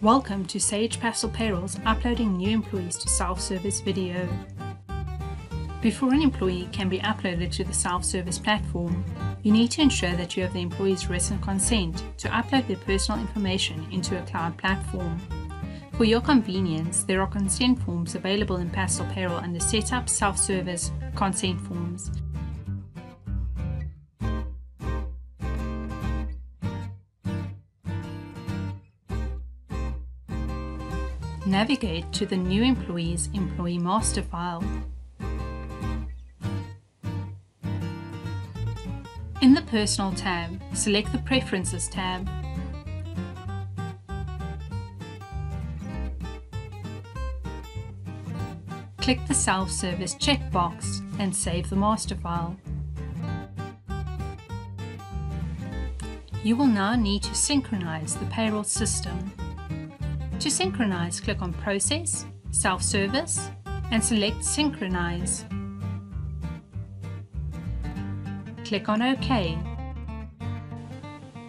Welcome to Sage Pastel Payrolls uploading new employees to self-service video. Before an employee can be uploaded to the self-service platform, you need to ensure that you have the employee's written consent to upload their personal information into a cloud platform. For your convenience, there are consent forms available in Pastel Payroll under Setup Self-Service Consent Forms Navigate to the new employee's employee master file. In the Personal tab, select the Preferences tab. Click the Self-Service checkbox and save the master file. You will now need to synchronize the payroll system. To synchronize, click on Process, Self-Service, and select Synchronize. Click on OK.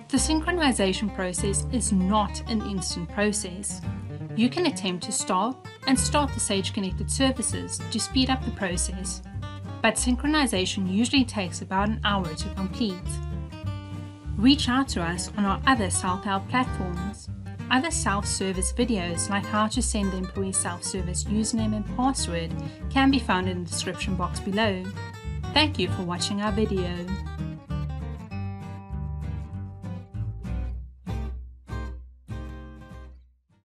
The synchronization process is not an instant process. You can attempt to stop and start the Sage Connected services to speed up the process, but synchronization usually takes about an hour to complete. Reach out to us on our other self-help platforms. Other self-service videos like how to send the employee self-service username and password can be found in the description box below. Thank you for watching our video.